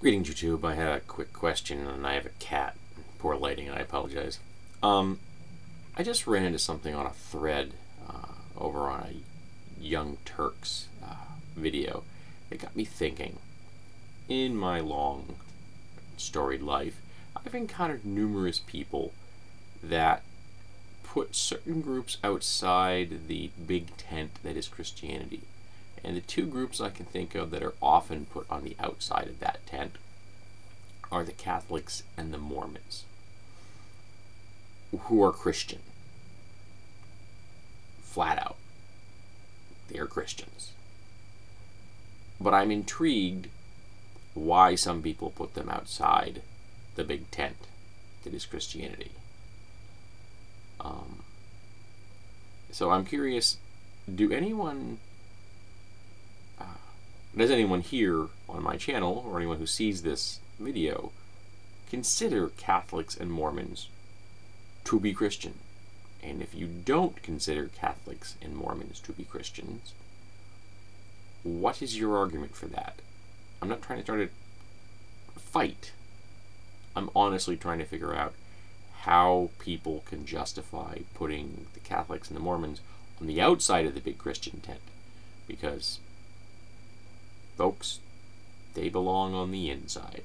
Greetings, YouTube. I had a quick question, and I have a cat. Poor lighting, I apologize. Um, I just ran into something on a thread uh, over on a Young Turks uh, video. It got me thinking. In my long, storied life, I've encountered numerous people that put certain groups outside the big tent that is Christianity. And the two groups I can think of that are often put on the outside of that tent are the Catholics and the Mormons, who are Christian. Flat out. They are Christians. But I'm intrigued why some people put them outside the big tent that is Christianity. Um, so I'm curious do anyone does anyone here on my channel, or anyone who sees this video, consider Catholics and Mormons to be Christian? And if you don't consider Catholics and Mormons to be Christians, what is your argument for that? I'm not trying to start a fight. I'm honestly trying to figure out how people can justify putting the Catholics and the Mormons on the outside of the big Christian tent. Because Folks, they belong on the inside.